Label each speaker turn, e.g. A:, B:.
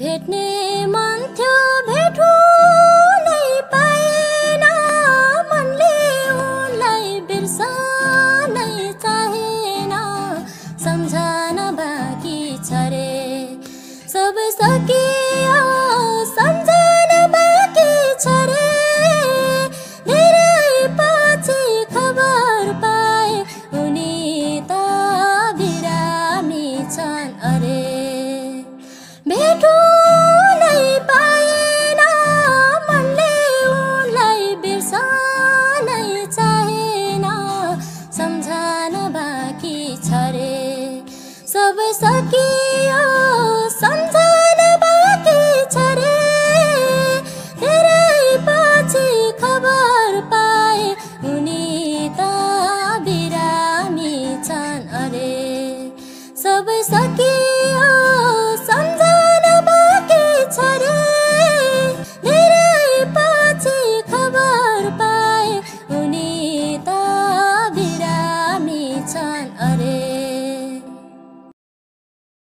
A: भेट्ने मन थियो भेटुनै पाएन। मनले उनलाई बिर्सनै चाहेन। सम्झना बाँकी छ रे। सबै भेटु नै पाएन मनले उनलाई बिर्सनै चाहेन सम्झना बाँकी छ रे सबै सकियो सम्झना बाँकी छ रे धेरै पछि खबर पाए उनी त बिरामी छन् अरे। सबै सकियो